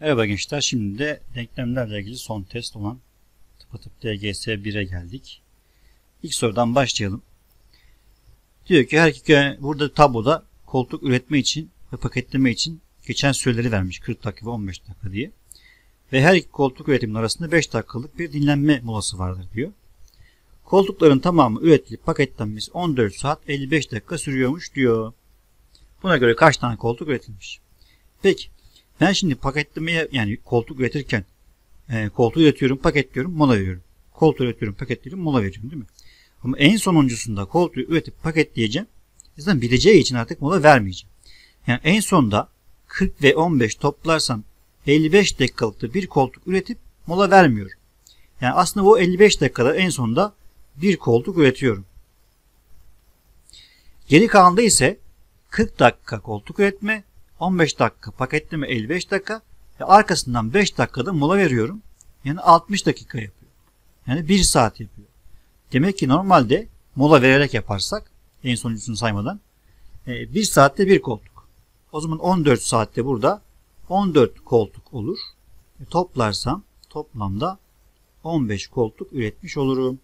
Merhaba gençler. Şimdi de denklemlerle ilgili son test olan tıpatıp DGS 1'e geldik. İlk sorudan başlayalım. Diyor ki her iki burada tabloda koltuk üretme için ve paketleme için geçen süreleri vermiş 40 dakika ve 15 dakika diye. Ve her iki koltuk üretimin arasında 5 dakikalık bir dinlenme molası vardır diyor. Koltukların tamamı üretilip paketlenmesi 14 saat 55 dakika sürüyormuş diyor. Buna göre kaç tane koltuk üretilmiş? Peki ben şimdi paketlemeye yani koltuk üretirken e, koltuğu üretiyorum, paketliyorum, mola veriyorum. Koltuğu üretiyorum, paketliyorum, mola veriyorum değil mi? Ama en sonuncusunda koltuğu üretip paketleyeceğim. Zaten biteceği için artık mola vermeyeceğim. Yani en sonda 40 ve 15 toplarsam 55 dakikalıkta bir koltuk üretip mola vermiyorum. Yani aslında o 55 dakikada en sonunda bir koltuk üretiyorum. Geri kalanında ise 40 dakika koltuk üretme, 15 dakika paketleme 55 dakika ve arkasından 5 dakikada mola veriyorum. Yani 60 dakika yapıyor. Yani 1 saat yapıyor. Demek ki normalde mola vererek yaparsak en sonuncusunu saymadan 1 saatte 1 koltuk. O zaman 14 saatte burada 14 koltuk olur. E toplarsam toplamda 15 koltuk üretmiş olurum.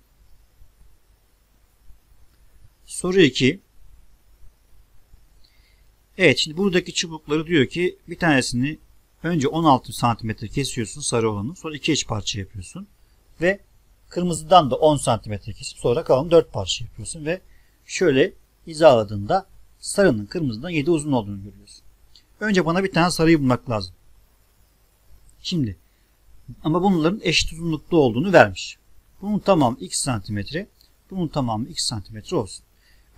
Soru 2. Evet şimdi buradaki çubukları diyor ki bir tanesini önce 16 santimetre kesiyorsun sarı olanı sonra iki eş parça yapıyorsun ve kırmızıdan da 10 santimetre kesip sonra kalan 4 parça yapıyorsun ve şöyle hizaladığında sarının kırmızıdan 7 uzun olduğunu görüyorsun. Önce bana bir tane sarıyı bulmak lazım. Şimdi ama bunların eşit uzunlukta olduğunu vermiş. Bunun tamamı x santimetre, bunun tamamı x santimetre olsun.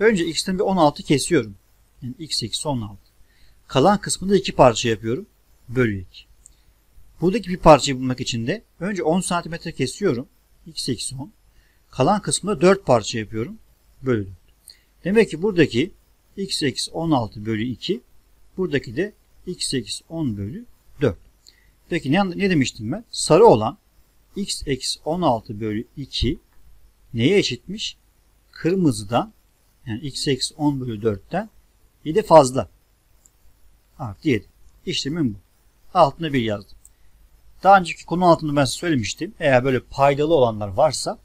Önce x'ten bir 16 kesiyorum. Yani x eksi 16. Kalan kısmında iki parça yapıyorum. Bölü 2. Buradaki bir parçayı bulmak için de önce 10 cm kesiyorum. x eksi 10. Kalan kısmında 4 parça yapıyorum. Bölü 4. Demek ki buradaki x eksi 16 bölü 2. Buradaki de x eksi 10 bölü 4. Peki ne, ne demiştim ben? Sarı olan x eksi 16 bölü 2 neye eşitmiş? Kırmızıdan yani x eksi 10 bölü 4'ten 7 fazla. Artı 7. İşlemim bu. Altına 1 yazdım. Daha önceki konu altında ben size söylemiştim. Eğer böyle paydalı olanlar varsa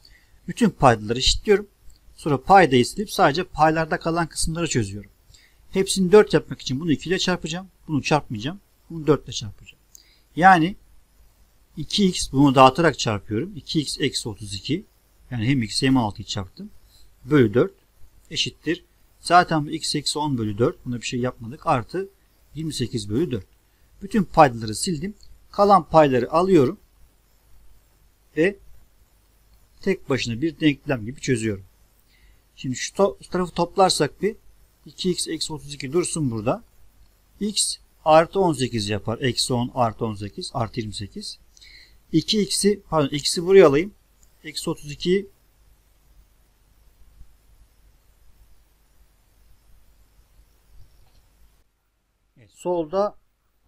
bütün paydaları eşitliyorum. Sonra paydayı silip sadece paylarda kalan kısımları çözüyorum. Hepsini 4 yapmak için bunu 2 ile çarpacağım. Bunu çarpmayacağım. Bunu 4 ile çarpacağım. Yani 2x bunu dağıtarak çarpıyorum. 2x eksi 32. Yani hem x hem 6'yı çarptım. Bölü 4 eşittir. Zaten x eksi 10 bölü 4. Buna bir şey yapmadık. Artı 28 bölü 4. Bütün paydaları sildim. Kalan payları alıyorum. Ve tek başına bir denklem gibi çözüyorum. Şimdi şu, to tarafı toplarsak bir 2x eksi 32 dursun burada. x artı 18 yapar. Eksi 10 artı 18 artı 28. 2x'i pardon x'i buraya alayım. Eksi 32'yi Solda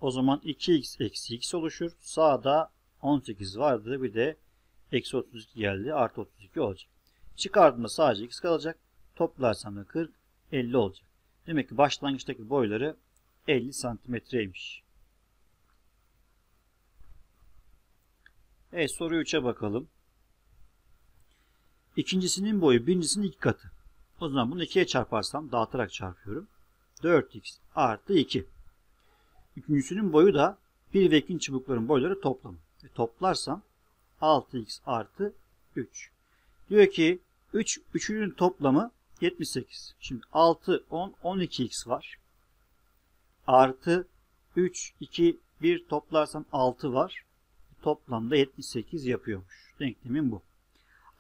o zaman 2x eksi x oluşur. Sağda 18 vardı. Bir de eksi 32 geldi. Artı 32 olacak. Çıkardığımda sadece x kalacak. Toplarsam da 40, 50 olacak. Demek ki başlangıçtaki boyları 50 santimetreymiş. Evet soru 3'e bakalım. İkincisinin boyu birincisinin iki katı. O zaman bunu 2'ye çarparsam dağıtarak çarpıyorum. 4x artı 2. Üçüncüsünün boyu da 1 ve 2. çubukların boyları toplamı. E, toplarsam 6x artı 3. Diyor ki 3 üçünün toplamı 78. Şimdi 6, 10, 12x var. Artı 3, 2, 1 toplarsam 6 var. Toplamda 78 yapıyormuş. Denklemin bu.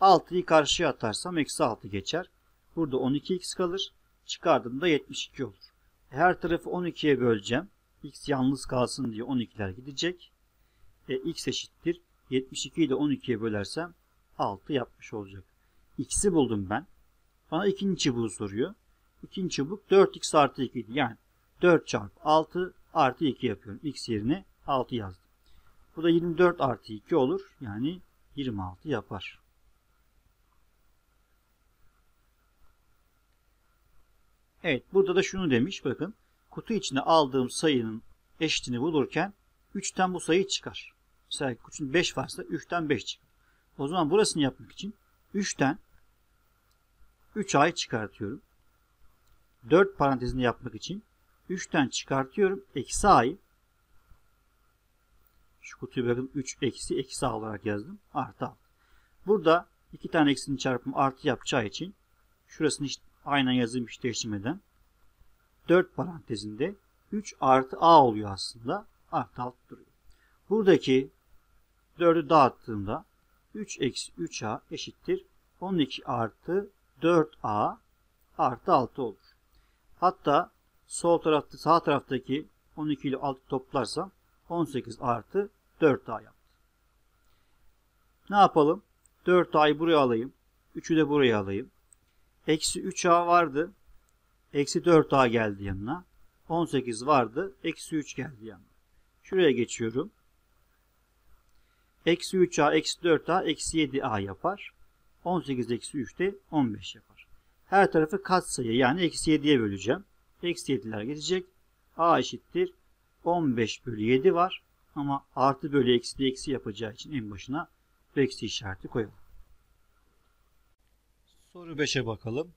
6'yı karşıya atarsam eksi 6 geçer. Burada 12x kalır. Çıkardığımda 72 olur. Her tarafı 12'ye böleceğim x yalnız kalsın diye 12'ler gidecek. E, x eşittir. 72'yi de 12'ye bölersem 6 yapmış olacak. x'i buldum ben. Bana ikinci çubuğu soruyor. İkinci çubuk 4x artı 2 idi. Yani 4 çarpı 6 artı 2 yapıyorum. x yerine 6 yazdım. Bu da 24 artı 2 olur. Yani 26 yapar. Evet burada da şunu demiş bakın kutu içine aldığım sayının eşitini bulurken 3'ten bu sayı çıkar. Mesela 5 varsa 3'ten 5 çıkar. O zaman burasını yapmak için 3'ten 3a'yı çıkartıyorum. 4 parantezini yapmak için 3'ten çıkartıyorum. Eksi a'yı şu kutuyu bırakın 3 eksi eksi a olarak yazdım. Artı a. Burada iki tane eksinin çarpımı artı yapacağı için şurasını hiç aynen yazayım hiç değiştirmeden 4 parantezinde 3 artı a oluyor aslında. Artı alt duruyor. Buradaki 4'ü dağıttığımda 3 eksi 3a eşittir 12 artı 4a artı 6 olur. Hatta sol tarafta sağ taraftaki 12 ile 6 toplarsam 18 artı 4a yaptı. Ne yapalım? 4a'yı buraya alayım. 3'ü de buraya alayım. Eksi 3a vardı. Eksi 4a geldi yanına. 18 vardı. Eksi 3 geldi yanına. Şuraya geçiyorum. Eksi 3a eksi 4a eksi 7a yapar. 18 eksi 3 de 15 yapar. Her tarafı katsayı yani eksi 7'ye böleceğim. Eksi 7'ler geçecek. a eşittir 15 bölü 7 var. Ama artı bölü eksi de eksi yapacağı için en başına eksi işareti koyalım. Soru 5'e bakalım.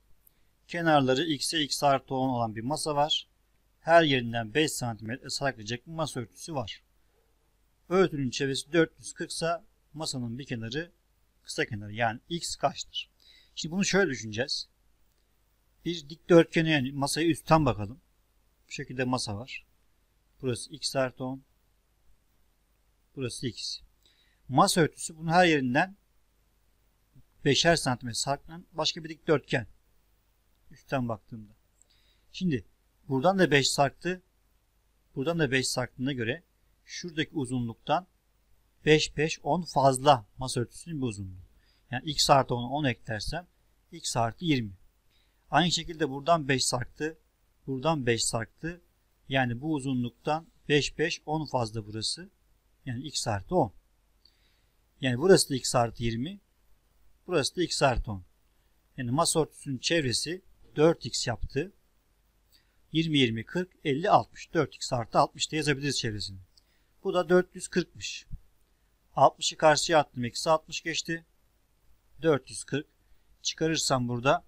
Kenarları x'e x artı 10 olan bir masa var. Her yerinden 5 cm saklayacak bir masa örtüsü var. Örtünün çevresi 440 ise masanın bir kenarı kısa kenarı yani x kaçtır? Şimdi bunu şöyle düşüneceğiz. Bir dikdörtgeni yani masayı üstten bakalım. Bu şekilde masa var. Burası x artı 10. Burası x. Masa örtüsü bunun her yerinden 5'er santimetre sarkan başka bir dikdörtgen. Üstten baktığımda. Şimdi buradan da 5 sarktı. Buradan da 5 sarktığına göre şuradaki uzunluktan 5 5 10 fazla masa örtüsünün bir uzunluğu. Yani x artı 10'u 10 eklersem x artı 20. Aynı şekilde buradan 5 sarktı. Buradan 5 sarktı. Yani bu uzunluktan 5 5 10 fazla burası. Yani x artı 10. Yani burası da x artı 20. Burası da x artı 10. Yani masa örtüsünün çevresi 4x yaptı. 20, 20, 40, 50, 60. 4x artı 60 da yazabiliriz çevresini. Bu da 440'mış. 60'ı karşıya attım. Eksi 60 geçti. 440. Çıkarırsam burada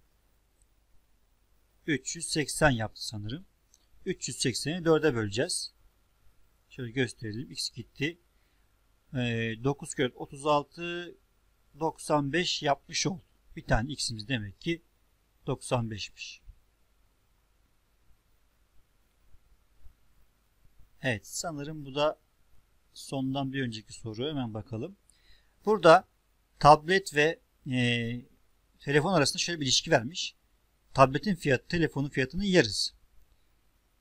380 yaptı sanırım. 380'i 4'e böleceğiz. Şöyle gösterelim. X gitti. 9 kere 36 95 yapmış oldu. Bir tane x'imiz demek ki 95'miş. Evet sanırım bu da sondan bir önceki soru. Hemen bakalım. Burada tablet ve e, telefon arasında şöyle bir ilişki vermiş. Tabletin fiyatı telefonun fiyatını yarısı.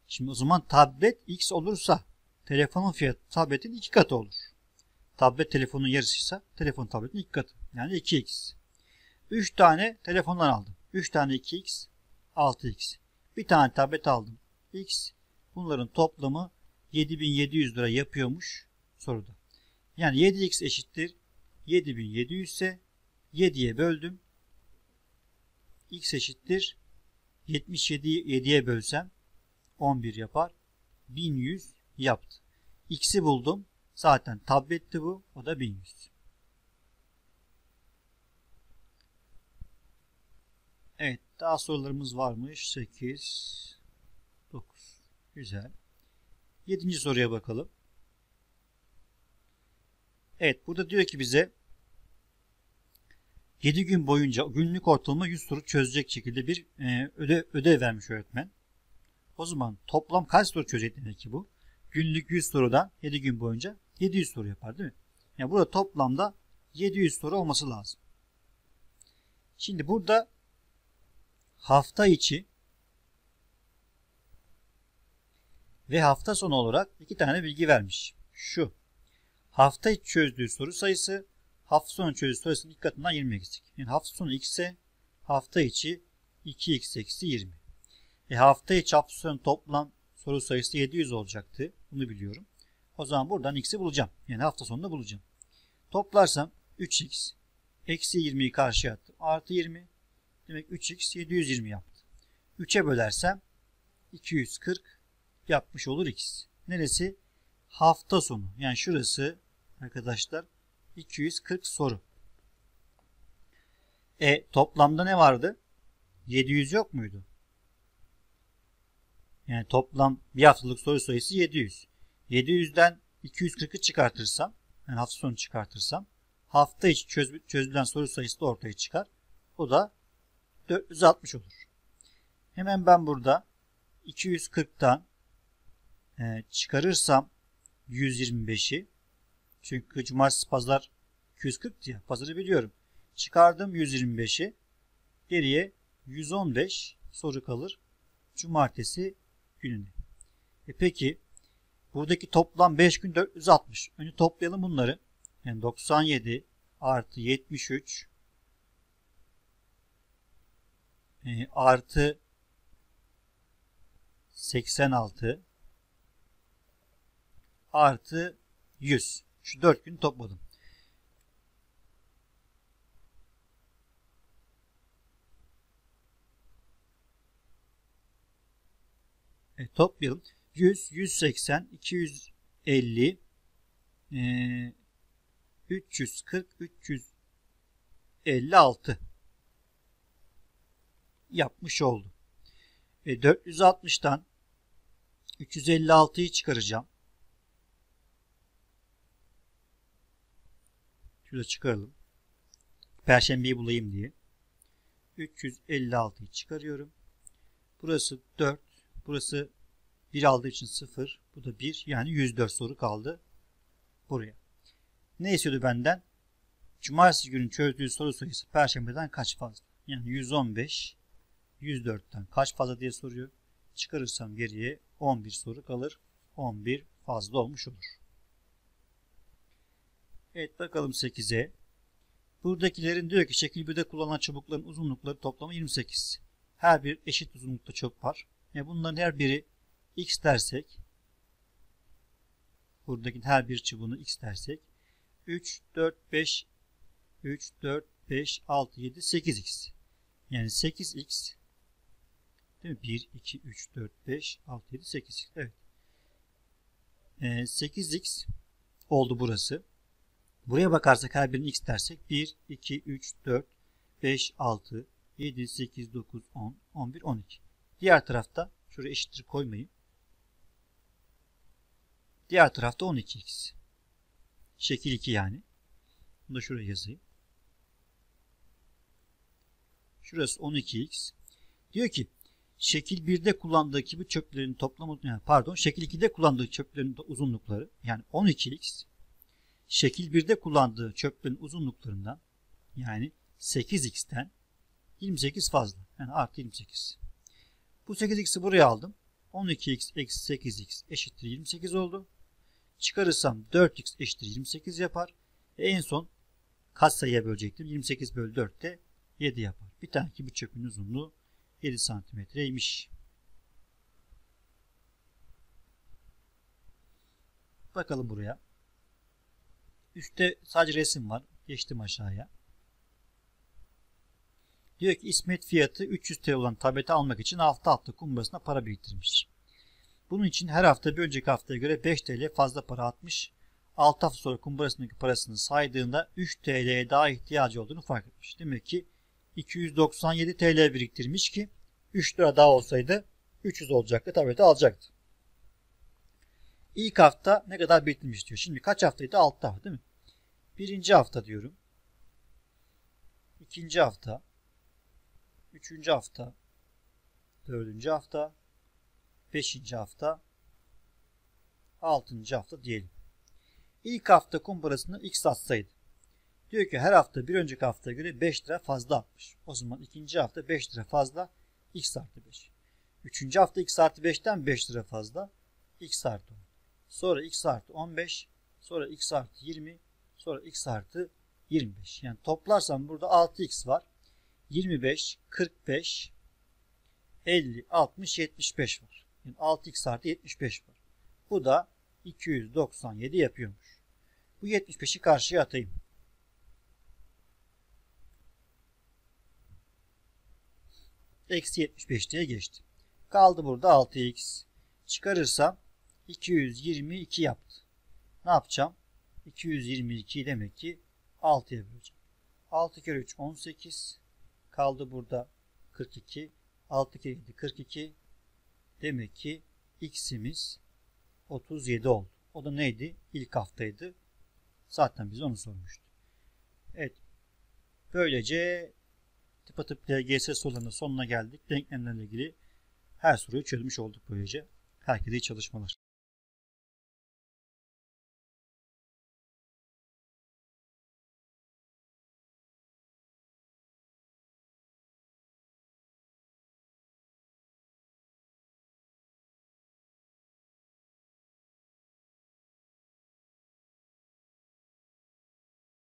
Şimdi o zaman tablet x olursa telefonun fiyatı tabletin iki katı olur. Tablet telefonun yarısıysa telefon tabletin iki katı. Yani 2x. 3 tane telefondan aldım. 3 tane 2x 6x. Bir tane tablet aldım. x. Bunların toplamı 7700 lira yapıyormuş soruda. Yani 7x eşittir 7700 ise 7'ye böldüm. x eşittir 77 7'ye bölsem 11 yapar. 1100 yaptı. X'i buldum. Zaten tabletti bu. O da 1100. Evet. Daha sorularımız varmış. 8 9 Güzel. 7. soruya bakalım. Evet. Burada diyor ki bize 7 gün boyunca günlük ortalama 100 soru çözecek şekilde bir e, ödev, ödev vermiş öğretmen. O zaman toplam kaç soru çözecek demek ki bu? Günlük 100 sorudan 7 gün boyunca 700 soru yapar değil mi? Yani burada toplamda 700 soru olması lazım. Şimdi burada hafta içi ve hafta sonu olarak iki tane bilgi vermiş. Şu. Hafta içi çözdüğü soru sayısı hafta sonu çözdüğü sayısının ilk katından 20 eksik. Yani hafta sonu x ise hafta içi 2x eksi 20. E hafta içi hafta sonu toplam soru sayısı 700 olacaktı. Bunu biliyorum. O zaman buradan x'i bulacağım. Yani hafta sonunda bulacağım. Toplarsam 3x eksi 20'yi karşıya attım. Artı 20 demek 3x 720 yaptı. 3'e bölersem 240 yapmış olur x. Neresi? hafta sonu. Yani şurası arkadaşlar 240 soru. E toplamda ne vardı? 700 yok muydu? Yani toplam bir haftalık soru sayısı 700. 700'den 240'ı çıkartırsam, yani hafta sonu çıkartırsam hafta içi çöz, çözülen soru sayısı da ortaya çıkar. O da 460 olur. Hemen ben burada 240'tan e, çıkarırsam 125'i çünkü cumartesi pazar 240 diye pazarı biliyorum. Çıkardım 125'i geriye 115 soru kalır cumartesi gününe. E peki buradaki toplam 5 gün 460. Önce toplayalım bunları. Yani 97 artı 73 e, artı 86 artı 100. Şu 4 gün topladım. E, toplayalım. 100, 180, 250, e, 340, 356 yapmış oldu. E, 460'tan 356'yı çıkaracağım. Şurada çıkaralım. Perşembeyi bulayım diye. 356'yı çıkarıyorum. Burası 4. Burası 1 aldığı için 0. Bu da 1. Yani 104 soru kaldı buraya. Ne istiyordu benden? Cumartesi günü çözdüğü soru sayısı Perşembeden kaç fazla? Yani 115 104'ten kaç fazla diye soruyor. Çıkarırsam geriye 11 soru kalır. 11 fazla olmuş olur. Evet bakalım 8'e. Buradakilerin diyor ki şekil 1'de kullanılan çubukların uzunlukları toplamı 28. Her bir eşit uzunlukta çubuk var. Yani bunların her biri x dersek buradaki her bir çubuğunu x dersek 3, 4, 5 3, 4, 5, 6, 7, 8x. Yani 8x değil mi? 1, 2, 3, 4, 5, 6, 7, 8x. Evet. Ee, 8x oldu burası. Buraya bakarsak her birini x dersek 1, 2, 3, 4, 5, 6, 7, 8, 9, 10, 11, 12. Diğer tarafta şuraya eşittir koymayın. Diğer tarafta 12x. Şekil 2 yani. Bunu da şuraya yazayım. Şurası 12x. Diyor ki şekil 1'de kullandığı gibi çöplerin toplamı pardon şekil 2'de kullandığı çöplerin uzunlukları yani 12x şekil 1'de kullandığı çöplerin uzunluklarından yani 8x'ten 28 fazla. Yani artı 28. Bu 8x'i buraya aldım. 12x eksi 8x eşittir 28 oldu. Çıkarırsam 4x eşittir 28 yapar. E en son kaç sayıya bölecektim? 28 bölü 4 de 7 yapar. Bir tane ki bu çöpün uzunluğu 7 santimetreymiş. Bakalım buraya. Üstte sadece resim var. Geçtim aşağıya. Diyor ki İsmet fiyatı 300 TL olan tableti almak için hafta hafta kumbarasına para biriktirmiş. Bunun için her hafta bir önceki haftaya göre 5 TL fazla para atmış. 6 hafta sonra kumbarasındaki parasını saydığında 3 TL'ye daha ihtiyacı olduğunu fark etmiş. Demek ki 297 TL biriktirmiş ki 3 lira daha olsaydı 300 olacaktı tableti alacaktı. İlk hafta ne kadar biriktirmiş diyor. Şimdi kaç haftaydı? 6 hafta değil mi? Birinci hafta diyorum. İkinci hafta. Üçüncü hafta. Dördüncü hafta. Beşinci hafta. Altıncı hafta diyelim. İlk hafta kumbarasını x atsaydı. Diyor ki her hafta bir önceki haftaya göre 5 lira fazla atmış. O zaman ikinci hafta 5 lira fazla x artı 5. Üçüncü hafta x artı 5'ten 5 lira fazla x artı 10. Sonra x artı 15. Sonra x artı 20. Sonra x artı 25. Yani toplarsam burada 6x var. 25, 45, 50, 60, 75 var. Yani 6x artı 75 var. Bu da 297 yapıyormuş. Bu 75'i karşıya atayım. Eksi 75 diye geçti. Kaldı burada 6x. Çıkarırsam 222 yaptı. Ne yapacağım? 222 demek ki 6'ya böleceğim. 6 kere 3 18. Kaldı burada 42. 6 kere 7 42. Demek ki x'imiz 37 oldu. O da neydi? İlk haftaydı. Zaten biz onu sormuştu. Evet. Böylece tıpatıp LGS sorularının sonuna geldik. Denklemlerle ilgili her soruyu çözmüş olduk böylece. Herkese iyi çalışmalar.